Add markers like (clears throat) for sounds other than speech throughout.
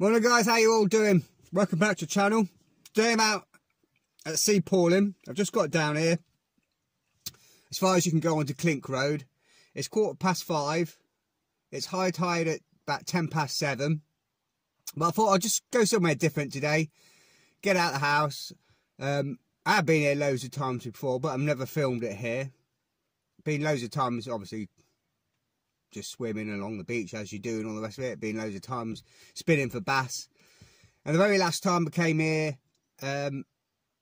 Morning guys, how you all doing? Welcome back to the channel. Today I'm out at Sea Palling. I've just got down here. As far as you can go onto Clink Road. It's quarter past five. It's high tide at about ten past seven. But I thought I'd just go somewhere different today. Get out of the house. Um, I've been here loads of times before, but I've never filmed it here. Been loads of times, obviously, just swimming along the beach as you do and all the rest of it. Been loads of times spinning for bass. And the very last time I came here, um,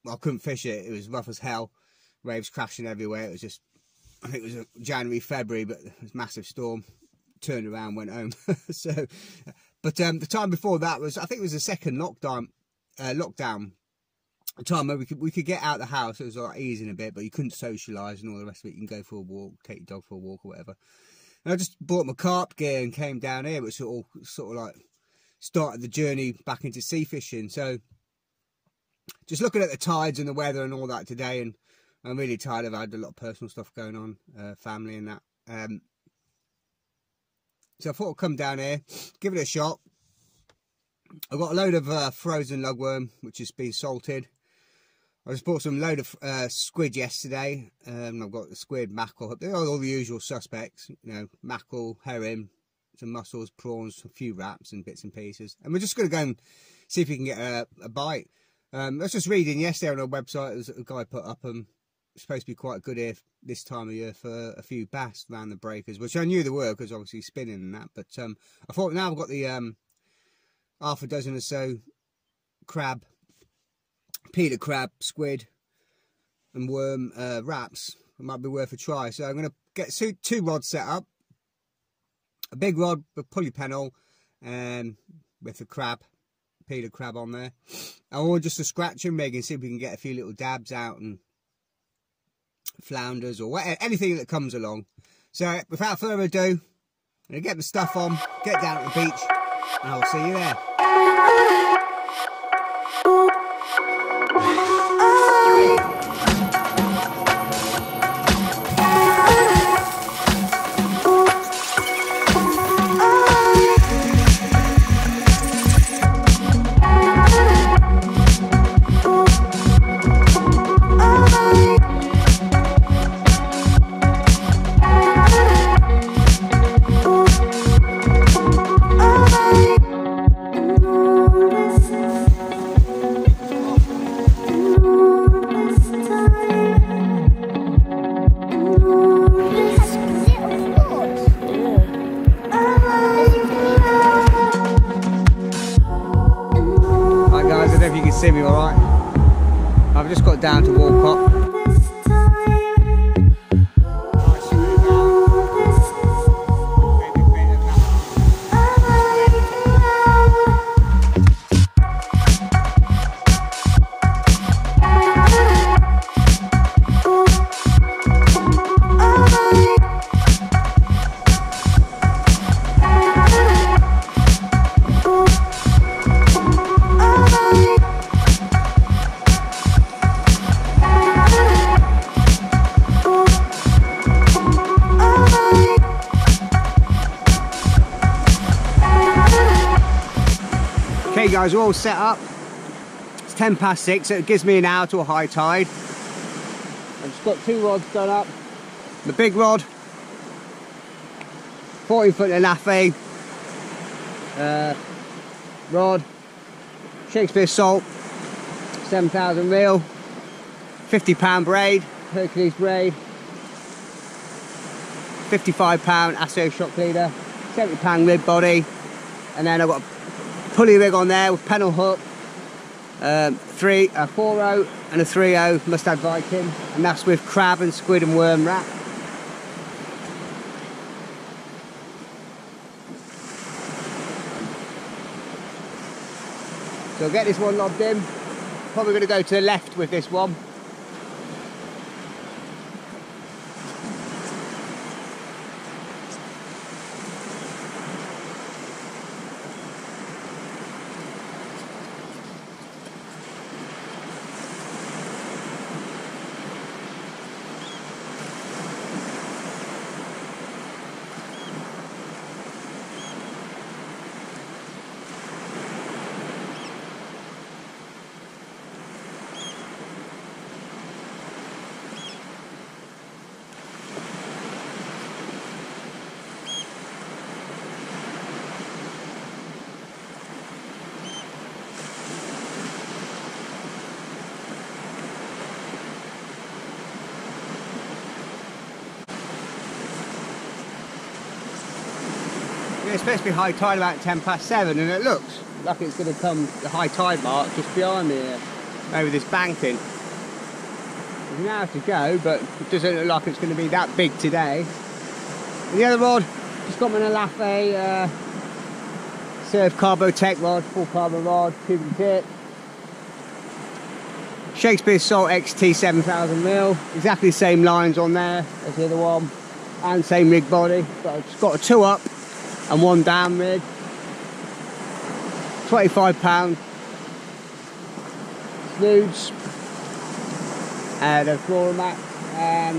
well, I couldn't fish it. It was rough as hell. Waves crashing everywhere. It was just, I think it was January, February, but it was massive storm. Turned around, went home. (laughs) so, but um, the time before that was, I think it was the second lockdown. Uh, lockdown time where we could we could get out the house. It was like easing a bit, but you couldn't socialise and all the rest of it. You can go for a walk, take your dog for a walk or whatever. And I just bought my carp gear and came down here, which sort of, sort of like started the journey back into sea fishing. So just looking at the tides and the weather and all that today, and I'm really tired. I've had a lot of personal stuff going on, uh, family and that. Um, so I thought I'd come down here, give it a shot. I've got a load of uh, frozen lugworm, which has been salted. I just bought some load of uh, squid yesterday. Um, I've got the squid, mackerel, all the usual suspects. You know, mackerel, herring, some mussels, prawns, a few wraps and bits and pieces. And we're just going to go and see if we can get a, a bite. Um, I was just reading yesterday on our website, there's a guy put up um, supposed to be quite good here this time of year for a few bass around the breakers, which I knew there were because obviously spinning and that. But um, I thought now I've got the um, half a dozen or so crab peeler crab, squid, and worm uh, wraps. It might be worth a try. So I'm going to get two, two rods set up. A big rod with pulley pennel um, with the crab, peeler crab on there. Want just a scratching rig and see if we can get a few little dabs out and flounders or whatever, anything that comes along. So without further ado, I'm going to get the stuff on, get down to the beach, and I'll see you there. See me alright. I've just got down to Walcott guys, we're all set up. It's 10 past 6, so it gives me an hour to a high tide. I've just got two rods done up. The big rod, 14 foot Laffey, uh, rod, Shakespeare salt, 7,000 reel, 50 pound braid, Hercules braid, 55 pound ASSO shock leader, 70 pound rig body, and then I've got pulley rig on there with pennel hook, um, three, a 4 and a 3 Mustad Viking, and that's with crab and squid and worm wrap. So I'll get this one lobbed in. Probably going to go to the left with this one. Supposed to be high tide about 10 past 7 and it looks like it's going to come the high tide mark just behind me here, over this banking. There's hour to go, but it doesn't look like it's going to be that big today. And the other rod, just got me an Alafe uh, Surf Carbo Tech rod, full carbon rod, cubic tip. Shakespeare Salt XT 7000 mil, exactly the same lines on there as the other one, and same rig body. But I've just got a two up and one down rig. 25 pound. Snoods. And a Floramat and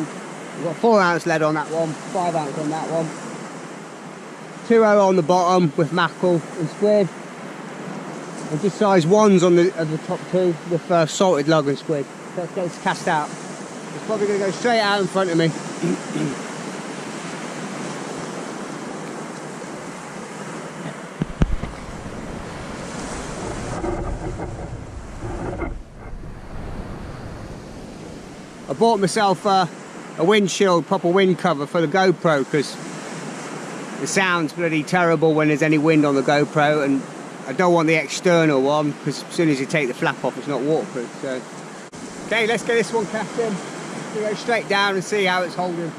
we've got 4 ounce lead on that one, 5 ounce on that one. 2 on the bottom with mackerel and squid. And just size 1s on the, of the top two with uh, salted lug and squid. So let's get this cast out. It's probably going to go straight out in front of me (clears throat) bought myself uh, a windshield, proper wind cover for the GoPro because it sounds bloody terrible when there's any wind on the GoPro and I don't want the external one because as soon as you take the flap off it's not waterproof so. Okay let's get this one cast in go straight down and see how it's holding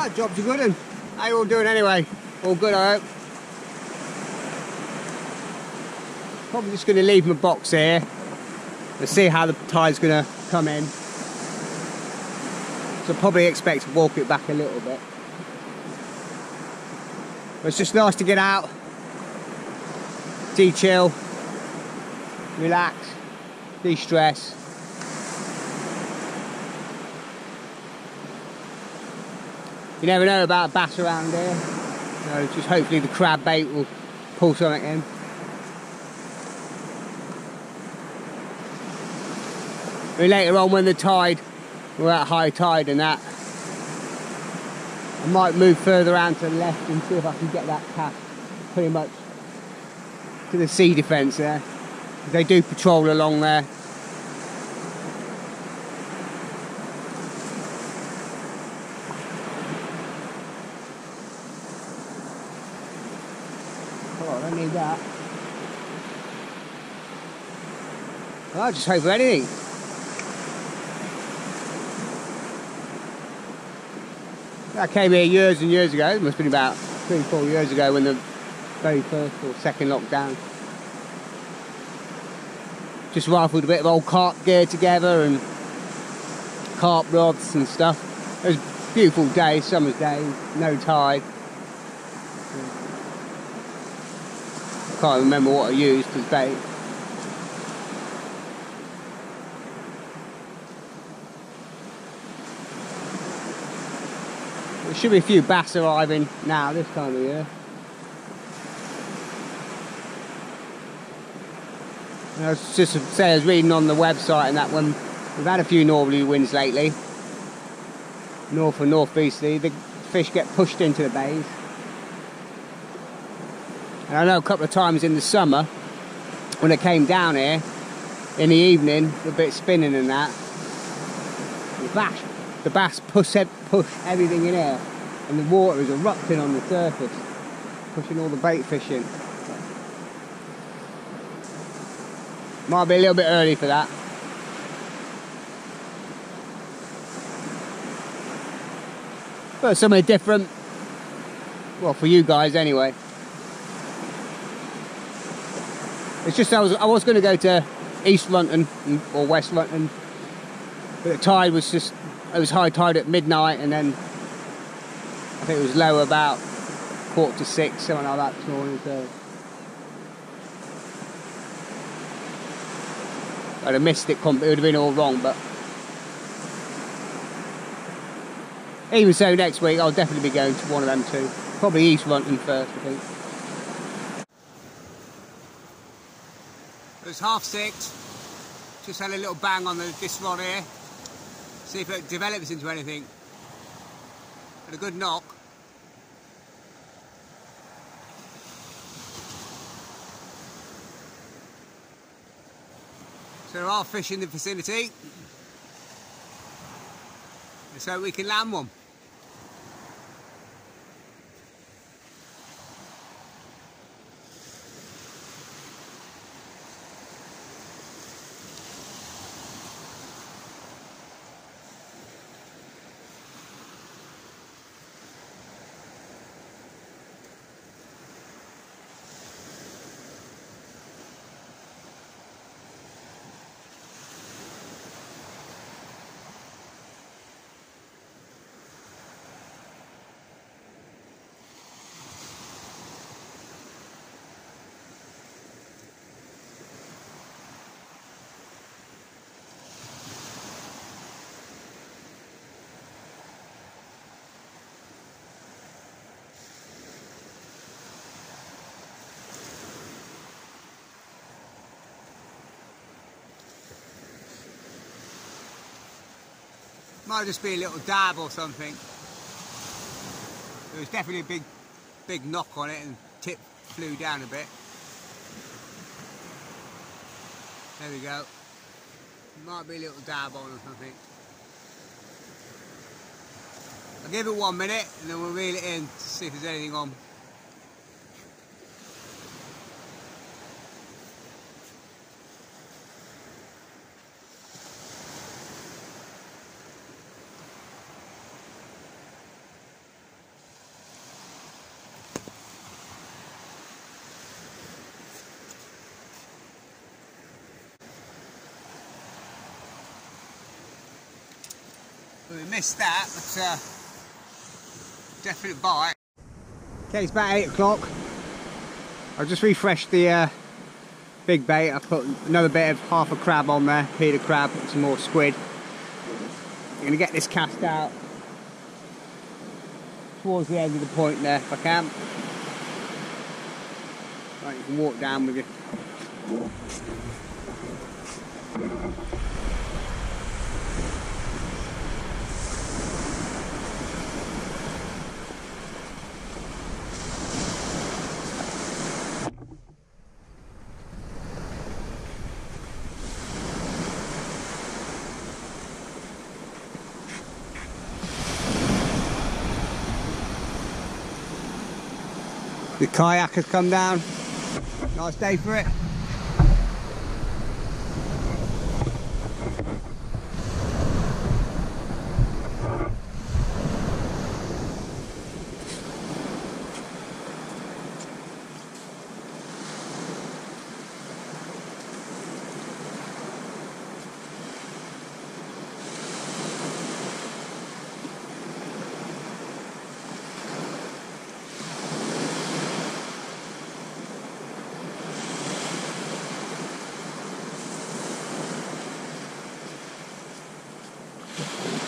Ah, job's a good one. How you all doing anyway? All good, I hope. Probably just going to leave my box here and see how the tide's going to come in. So probably expect to walk it back a little bit. But it's just nice to get out, de-chill, relax, de-stress. You never know about bass around here. So just hopefully the crab bait will pull something in. Maybe later on when the tide, we're at high tide and that, I might move further around to the left and see if I can get that cast pretty much to the sea defence there. They do patrol along there. I need that. I just hope for anything. I came here years and years ago. It must have been about three, four years ago when the very first or second lockdown. Just rifled a bit of old carp gear together and carp rods and stuff. It was a beautiful day, summer's day, no tide. Can't remember what I used as bait. Should be a few bass arriving now this time of year. And I was just say I was reading on the website and that one we've had a few northerly winds lately. North and northeasterly. The fish get pushed into the bays. And I know a couple of times in the summer, when it came down here, in the evening, a bit spinning and that, the bass, the bass push, push everything in here, and the water is erupting on the surface, pushing all the bait fish in. Might be a little bit early for that. But something different. Well, for you guys anyway. It's just I was I was going to go to East Runton or West Runton, but the tide was just it was high tide at midnight, and then I think it was low about quarter to six, something like that this morning. So I'd have missed it. It would have been all wrong, but even so, next week I'll definitely be going to one of them two. Probably East Runton first, I think. It was half six. Just had a little bang on the, this rod here. See if it develops into anything. Had a good knock. So there are fish in the vicinity. So we can land one. Might just be a little dab or something. There was definitely a big, big knock on it and tip flew down a bit. There we go. Might be a little dab on or something. I'll give it one minute and then we'll reel it in to see if there's anything on. Missed that, but uh, definite bite. Okay, it's about 8 o'clock. I just refreshed the uh, big bait. I've put another bit of half a crab on there, peeler crab, some more squid. I'm going to get this cast out towards the end of the point there if I can. Right, you can walk down with you. Kayak has come down. Nice day for it. Just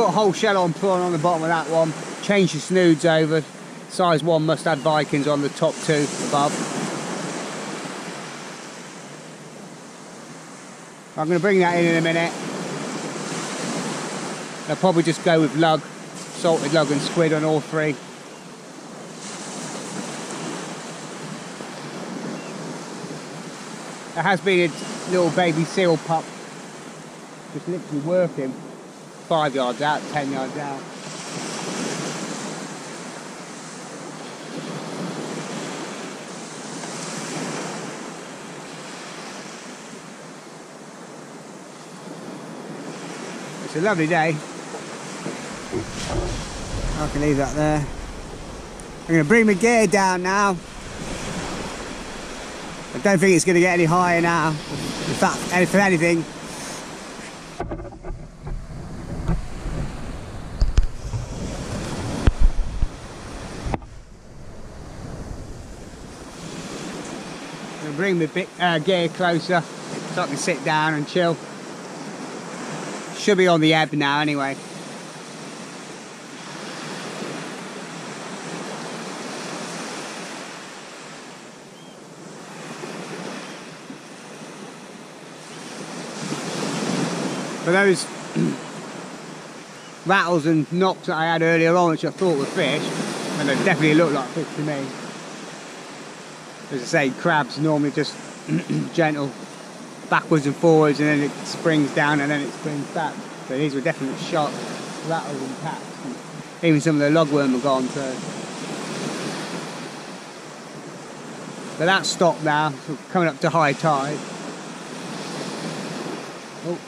put a whole shell on prawn on the bottom of that one. Change the snoods over. Size 1 Mustad Vikings on the top two above. I'm going to bring that in in a minute. I'll probably just go with lug, salted lug and squid on all three. There has been a little baby seal pup just literally working five yards out, ten yards out. It's a lovely day. I can leave that there. I'm going to bring my gear down now. I don't think it's going to get any higher now. In fact, for anything, bring my bit, uh, gear closer so I can sit down and chill. Should be on the ebb now anyway. For those (clears throat) rattles and knocks that I had earlier on, which I thought were fish, and they definitely looked like fish to me. As I say, crabs normally just (clears throat) gentle backwards and forwards and then it springs down and then it springs back. So these were definitely sharp rattles and taps. Even some of the lugworm are gone so. But that's stopped now, so coming up to high tide. Oh,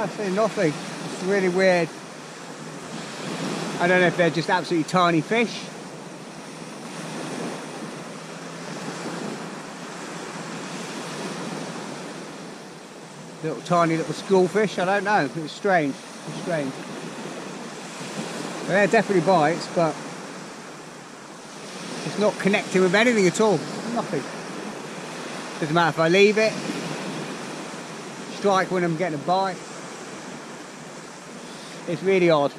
I see nothing. It's really weird. I don't know if they're just absolutely tiny fish. Little tiny little schoolfish, I don't know. It's strange. It's strange. They're definitely bites, but it's not connecting with anything at all. Nothing. Doesn't matter if I leave it, strike when I'm getting a bite. It's really odd.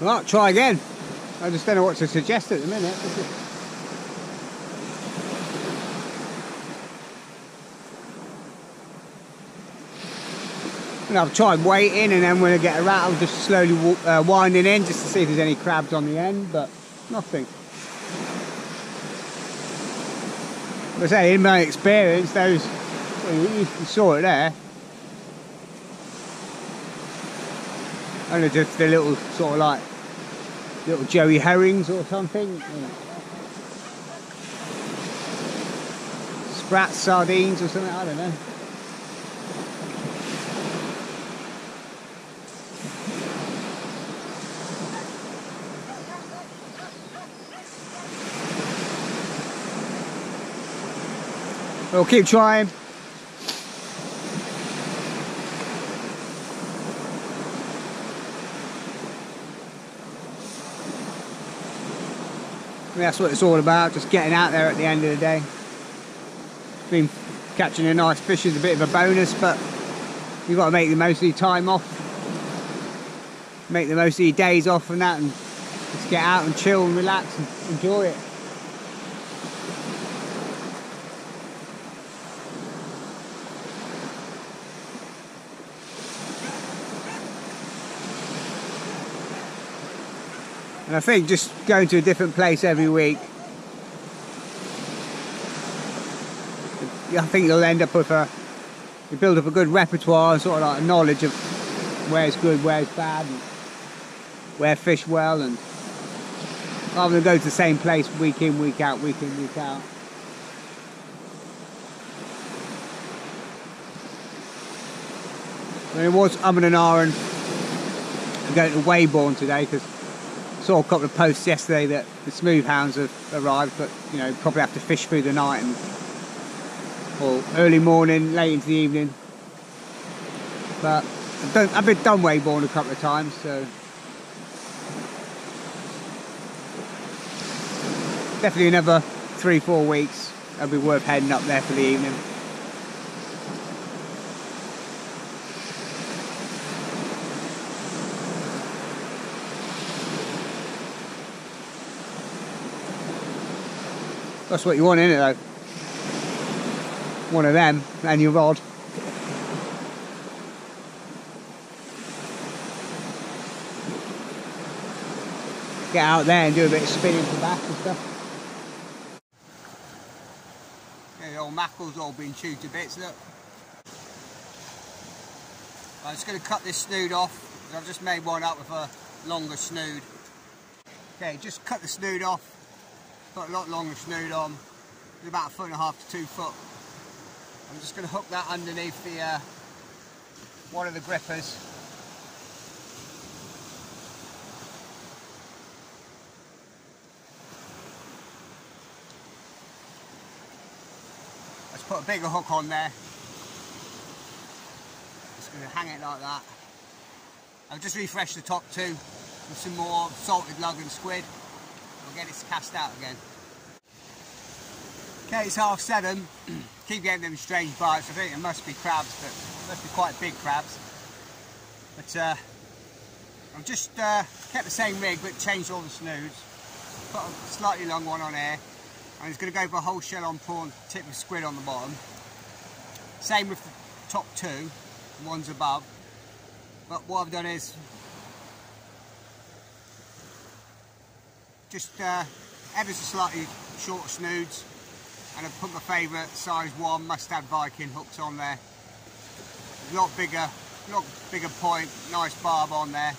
Right, try again. I just don't know what to suggest at the minute. And I've tried waiting and then when I get a rattle just slowly uh, winding in just to see if there's any crabs on the end, but nothing. I say, in my experience, those, you saw it there, only just the little sort of like little Joey herrings or something. Sprat sardines or something, I don't know. We'll keep trying. That's what it's all about, just getting out there at the end of the day. Been catching a nice fish is a bit of a bonus, but you've got to make the most of your time off. Make the most of your days off and that and just get out and chill and relax and enjoy it. And I think just going to a different place every week, I think you'll end up with a, you build up a good repertoire, sort of like a knowledge of where's good, where's bad, and where fish well, and rather than go to the same place week in, week out, week in, week out. And it was umming and ahhing going to Weybourne today because saw a couple of posts yesterday that the smooth hounds have arrived, but you know probably have to fish through the night and or early morning, late into the evening. But I've, done, I've been done Weybourne a couple of times, so definitely another three, four weeks. It'll be worth heading up there for the evening. That's what you want, in it though? One of them and your rod. Get out there and do a bit of spinning for back and stuff. Yeah, the old mackerel's all been chewed to bits, look. I'm just going to cut this snood off. I've just made one up with a longer snood. Okay, just cut the snood off Put a lot longer snood on, about a foot and a half to two foot. I'm just going to hook that underneath the uh, one of the grippers. Let's put a bigger hook on there. Just going to hang it like that. I'll just refresh the top two with some more salted lug and squid we'll get it cast out again. Okay, it's half seven. (clears throat) Keep getting them strange bites. I think it must be crabs, but it must be quite big crabs. But uh, I've just uh, kept the same rig, but changed all the snoods. Put a slightly long one on air. And it's going to go for a whole shell on prawn, tip of squid on the bottom. Same with the top two, one's above. But what I've done is just uh, ever so slightly short snoods and I've put my favourite size 1 Mustad Viking hooks on there. A lot bigger, lot bigger point, nice barb on there.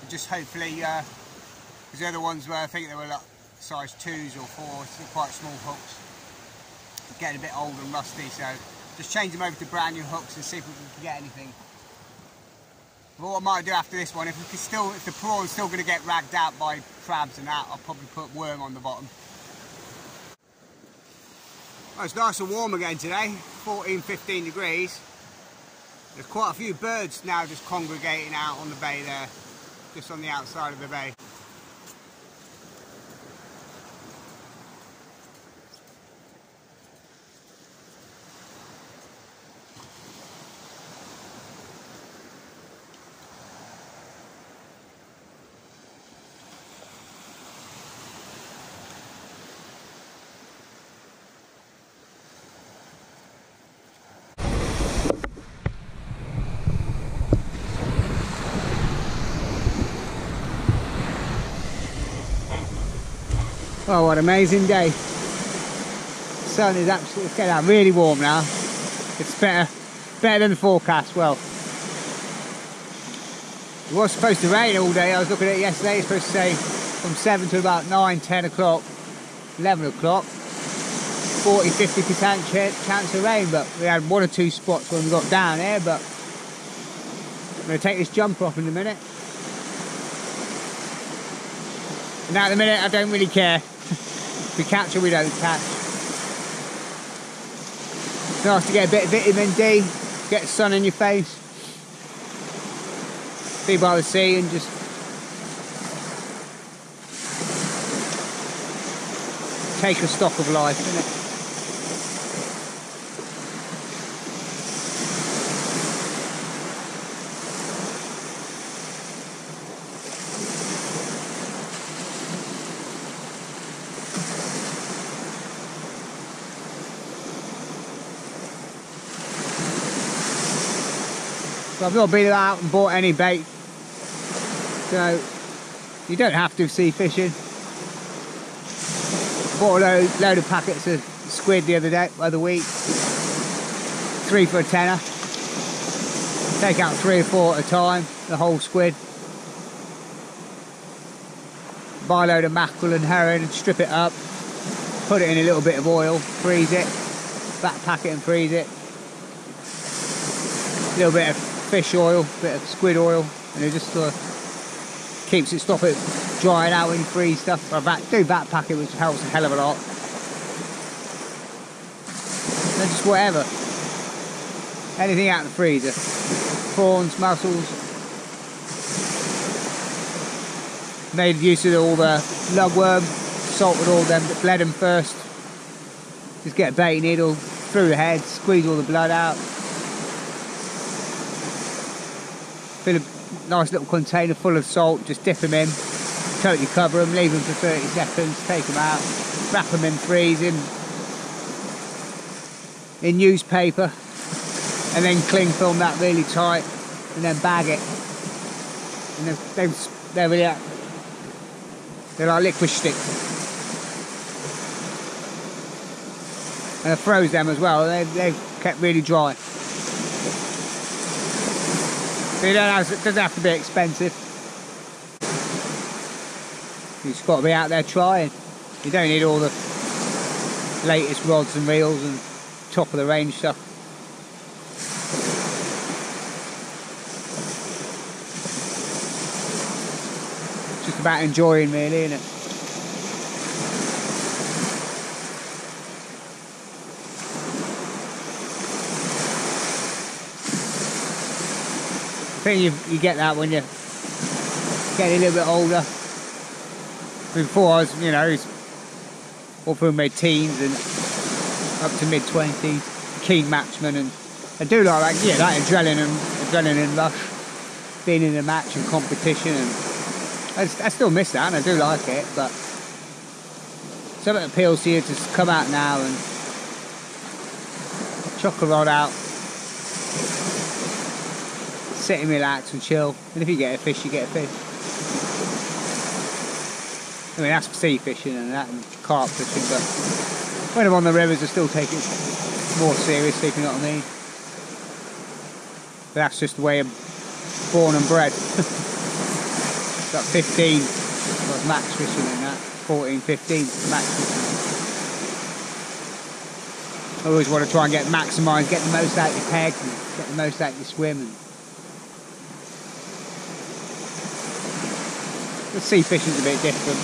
And just hopefully, because uh, the other ones were, I think they were like size 2s or 4s, quite small hooks. Getting a bit old and rusty, so just change them over to brand new hooks and see if we can get anything. But what I might do after this one, if we can still, if the prawn's still going to get ragged out by crabs and that, I'll probably put worm on the bottom. Well, it's nice and warm again today, 14, 15 degrees. There's quite a few birds now just congregating out on the bay there, just on the outside of the bay. Oh, what an amazing day. The sun is absolutely, getting out really warm now. It's better, better than the forecast. Well, it was supposed to rain all day. I was looking at it yesterday. It's supposed to say from 7 to about 9, 10 o'clock, 11 o'clock. 40, 50% chance of rain, but we had one or two spots when we got down there, but I'm going to take this jumper off in a minute. And at the minute, I don't really care. We catch or we don't catch. Nice to get a bit of vitamin D, get sun in your face, be by the sea and just take a stock of life, I've not been out and bought any bait. So you don't have to see fishing. Bought a load, load of packets of squid the other day, other week. Three for a tenner. Take out three or four at a time, the whole squid. Buy a load of mackerel and herring, and strip it up, put it in a little bit of oil, freeze it, vac pack it and freeze it. A little bit of fish oil, bit of squid oil, and it just of keeps it, stop it drying out you freeze stuff. I do vac pack it, which helps a hell of a lot. And just whatever. Anything out of the freezer. Prawns, mussels. Made use of all the lugworm, salted all them, bled them first. Just get a bait needle through the head, squeeze all the blood out. Fill a nice little container full of salt, just dip them in, totally cover them, leave them for 30 seconds, take them out, wrap them in freezing, in newspaper, and then cling film that really tight, and then bag it. And they're, they're, really, they're like liquid sticks. And I froze them as well, they, they kept really dry. So you don't have, it doesn't have to be expensive. You just got to be out there trying. You don't need all the latest rods and reels and top of the range stuff. just about enjoying really, isn't it? Think you, you get that when you get a little bit older. Before I was, you know, all through my teens and up to mid twenties, keen matchman, and I do like that. Yeah, that adrenaline adrenaline rush, being in a match and competition, and I, I still miss that, and I do like it. But something appeals to you to come out now and chuck a rod out sit and relax and chill. And if you get a fish, you get a fish. I mean, that's sea fishing and that and carp fishing, but when I'm on the rivers, I still take it more seriously, if you know what I mean. But that's just the way I'm born and bred. (laughs) Got 15 was max fishing in that, 14, 15 max fishing. I always want to try and get maximise, get the most out of your peg, and get the most out of your swim. And The sea fishing's a bit different.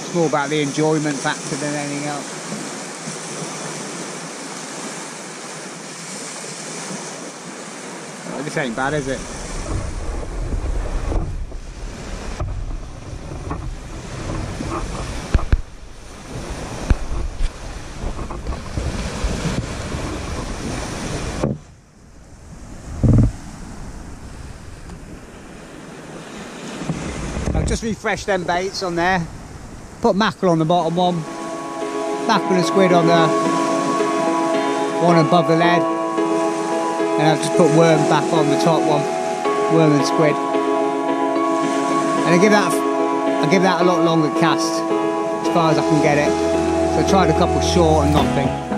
It's more about the enjoyment factor than anything else. This ain't bad, is it? just refresh them baits on there. Put mackerel on the bottom one. Mackerel and squid on the one above the lead. And I've just put worm back on the top one. Worm and squid. And I give that I give that a lot longer cast as far as I can get it. So I tried a couple short and nothing.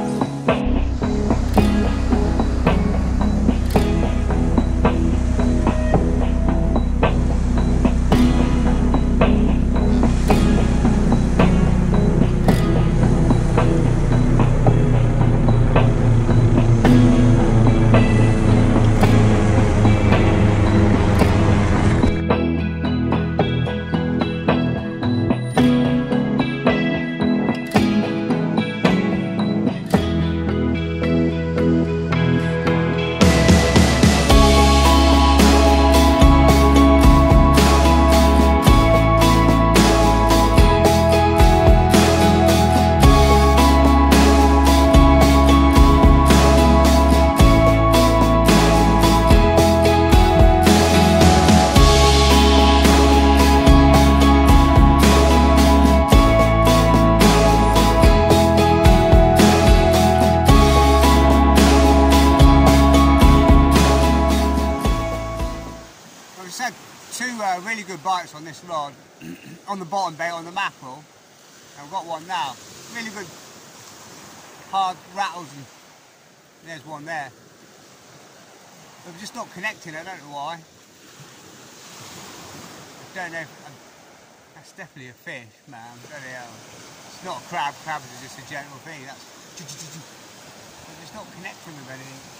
Definitely a fish, man, hell. It's not a crab, crabs are just a general thing, that's, I'm not connecting with anything.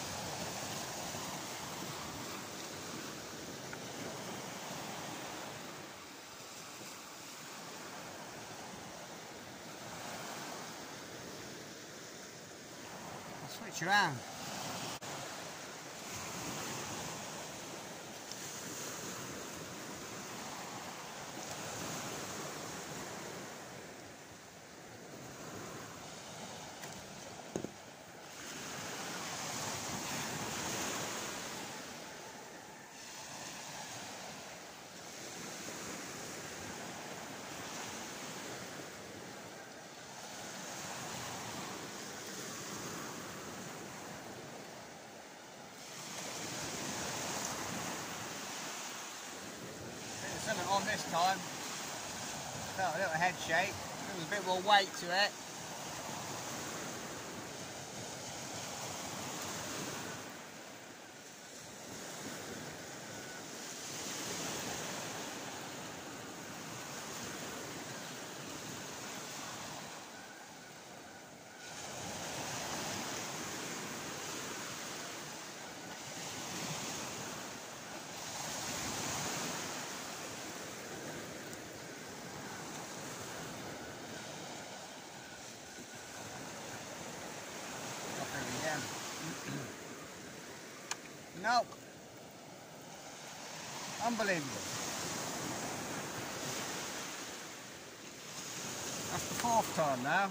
switch around. This time. Felt a little head shake. There was a bit more weight to it. Nope. Unbelievable. That's the fourth time now.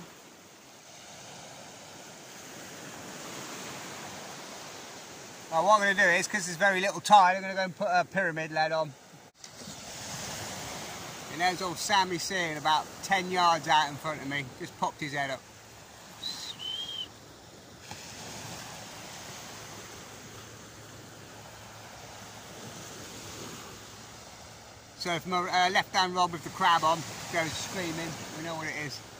Well, what I'm going to do is, because there's very little tide, I'm going to go and put a pyramid lead on. And there's old Sammy Sean about 10 yards out in front of me, just popped his head up. So if my uh, left hand rod with the crab on goes screaming, we know what it is.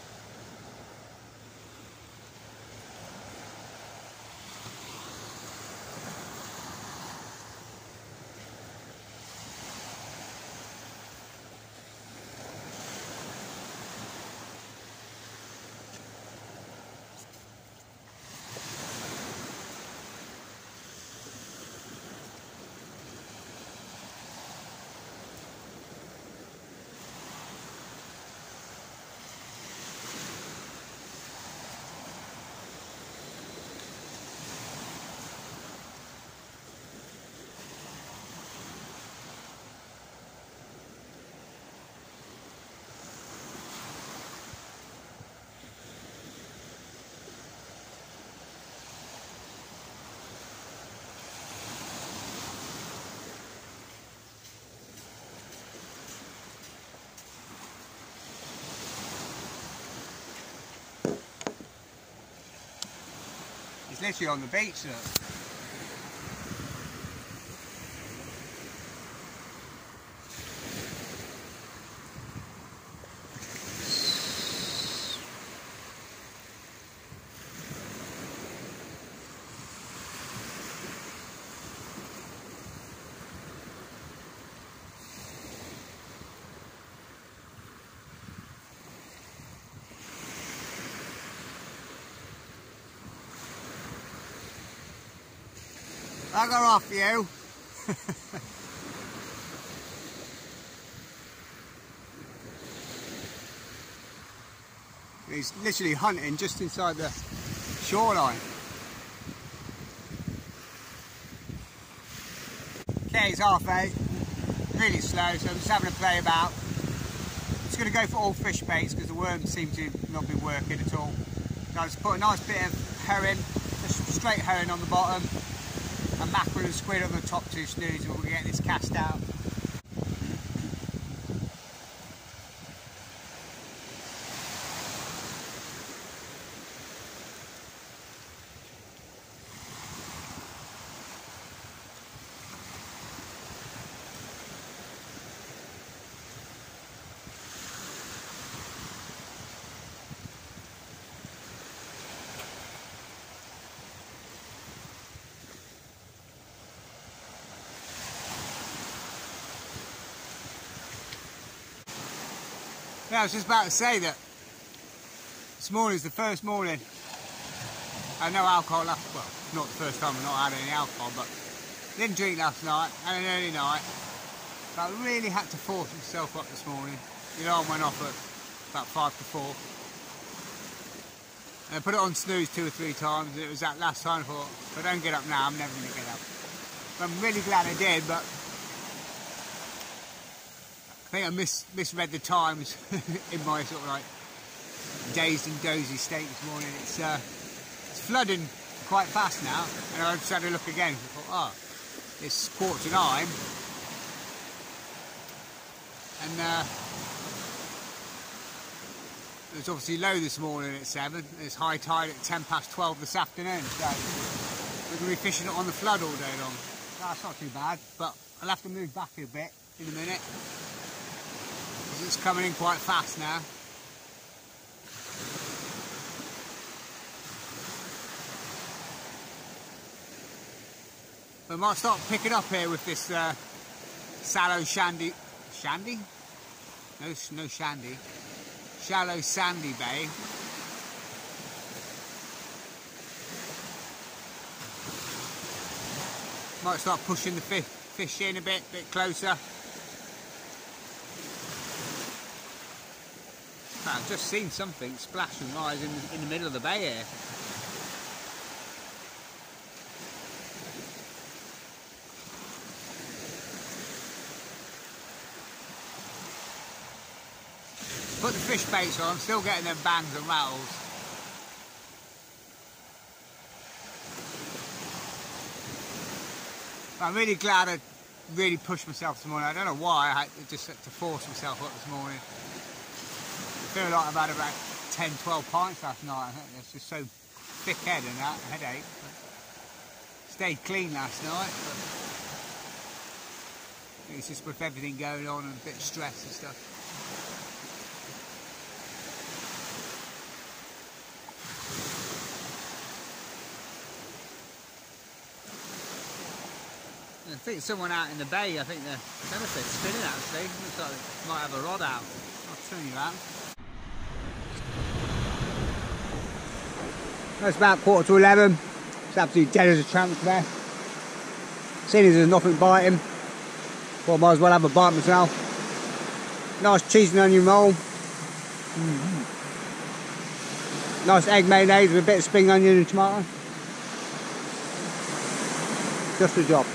It's literally on the beach. I got off you. (laughs) He's literally hunting just inside the shoreline. Okay, it's half eight. Really slow, so I'm just having a play about. Just going to go for all fish baits because the worms seem to not be working at all. So I just put a nice bit of herring, just straight herring on the bottom, mackerel squid on the top two snoods and we'll get this cast out. Was just about to say that this morning is the first morning I no alcohol last, well, not the first time I've not had any alcohol, but didn't drink last night, had an early night. But I really had to force myself up this morning. The alarm went off at about five to four. And I put it on snooze two or three times. It was that last time I thought, if I don't get up now, I'm never going to get up. But I'm really glad I did, but think I mis misread the times (laughs) in my sort of like dazed and dozy state this morning. It's uh, it's flooding quite fast now, and I just had to look again. I thought, oh, it's quarter to nine, and uh, obviously low this morning at 7. It's high tide at 10 past 12 this afternoon. So we're going to be fishing on the flood all day long. That's not too bad, but I'll have to move back a bit in a minute. It's coming in quite fast now. We might start picking up here with this uh, sallow shandy. Shandy? No, no shandy shallow sandy bay. Might start pushing the fish, fish in a bit, bit closer. I've just seen something splash and rise in, in the middle of the bay here. put the fish baits on, I'm still getting them bangs and rattles. I'm really glad I really pushed myself this morning. I don't know why, I had to just to force myself up this morning. Feel like I've had about 10, 12 pints last night. It's just so thick head and that, headache. But stayed clean last night. it's just with everything going on and a bit of stress and stuff. I think someone out in the bay, I think the benefit's spinning actually. Looks like they might have a rod out. I'll turn you around. It's about quarter to 11. It's absolutely dead as a tramp there. Seeing as there's nothing biting, well, I might as well have a bite myself. Nice cheese and onion roll. Mm -hmm. Nice egg mayonnaise with a bit of spring onion and tomato. Just a job.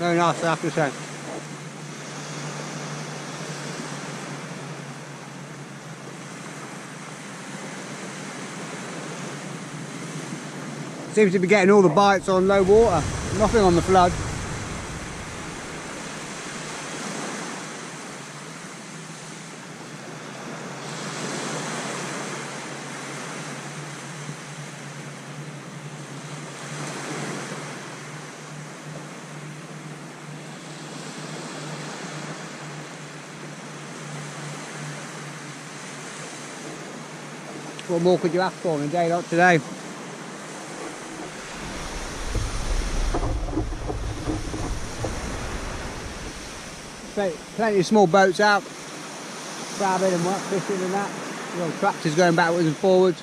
Very nice, I have. Seems to be getting all the bites on low water, nothing on the flood. What more could you ask for in a day like today? Plenty of small boats out, crabbing and what, fishing and that. Tractors going backwards and forwards.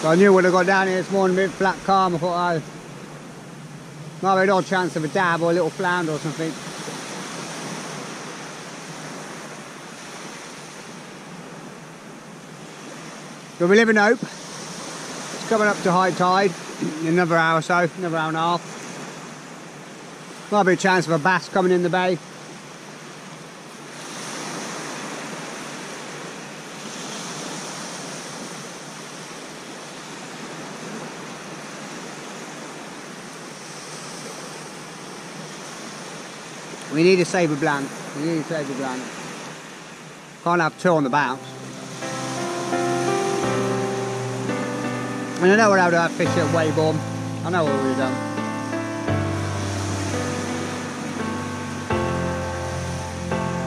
So I knew when I got down here this morning, a bit flat calm, I thought I oh, might have an odd chance of a dab or a little flounder or something. But we live in hope. It's coming up to high tide in another hour or so, another hour and a half. Might be a chance of a bass coming in the bay. We need a sabre blank. We need a sabre blank. Can't have two on the bounce. And I know we're out of fish at Weybourne. I know what we've done.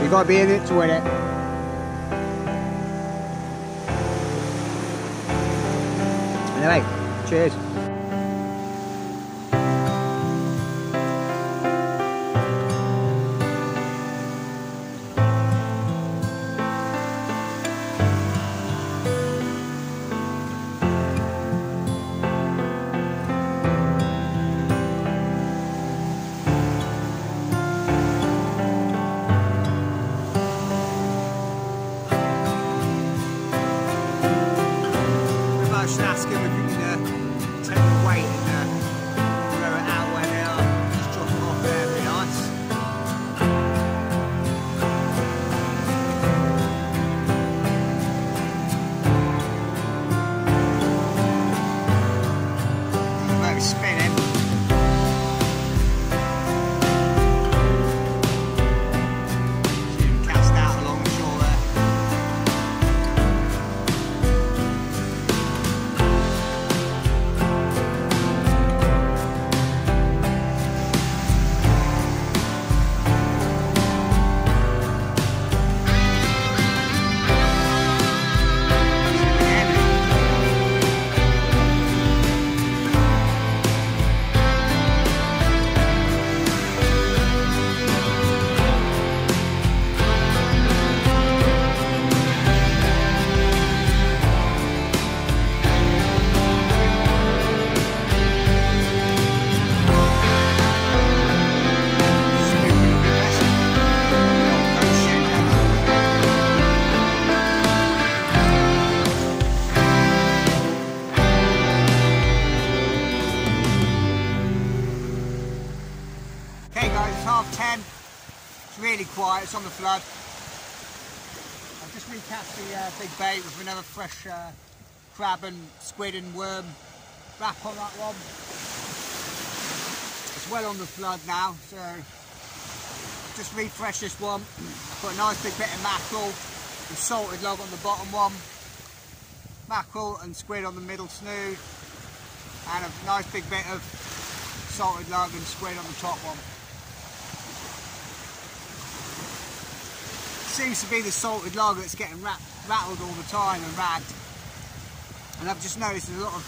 You've got to be in it to win it. Anyway, cheers. On the flood. I've just recast the uh, big bait with another fresh uh, crab and squid and worm wrap on that one. It's well on the flood now, so just refresh this one. Put a nice big bit of mackerel and salted lug on the bottom one. Mackerel and squid on the middle snood. And a nice big bit of salted lug and squid on the top one. Seems to be the salted lug that's getting rat rattled all the time and ragged. And I've just noticed a lot of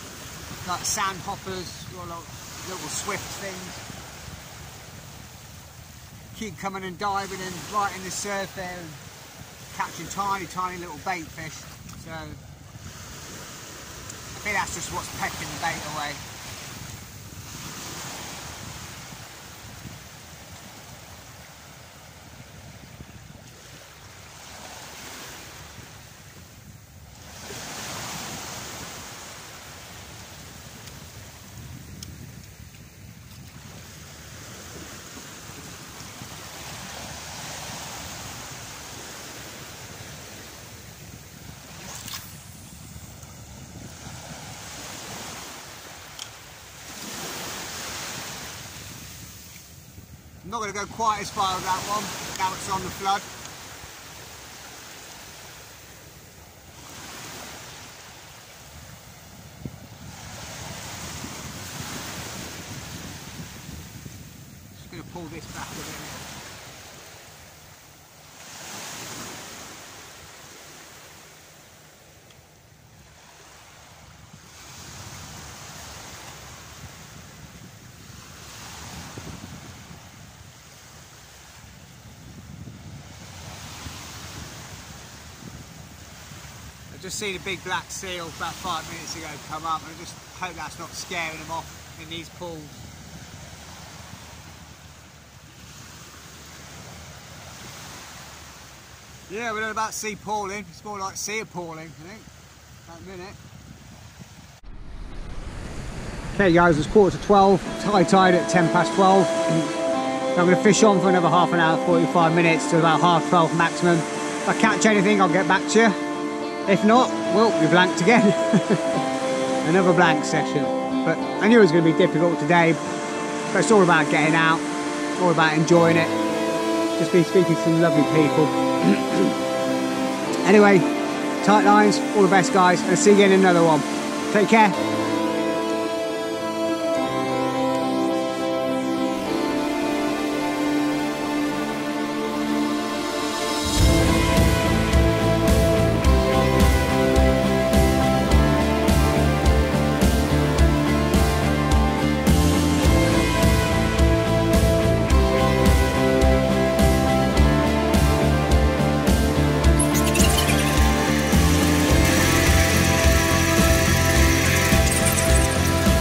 like sandhoppers, or like little swift things. Keep coming and diving and right in the surf there and catching tiny, tiny little bait fish. So I think that's just what's pecking the bait away. Going to go quite as far as that one, now it's on the flood. Just going to pull this back a bit. I just seen a big black seal about five minutes ago come up and I just hope that's not scaring them off in these pools. Yeah, we're not about Sea Palling, it's more like sea appalling, I think, at a minute. Okay guys, it's quarter to 12, high tide at 10 past 12. I'm going to fish on for another half an hour, 45 minutes to about half 12 maximum. If I catch anything, I'll get back to you. If not, well, we blanked again. (laughs) Another blank session. But I knew it was going to be difficult today. But it's all about getting out, all about enjoying it. Just been speaking to some lovely people. (clears throat) anyway, tight lines, all the best guys, and see you in another one. Take care.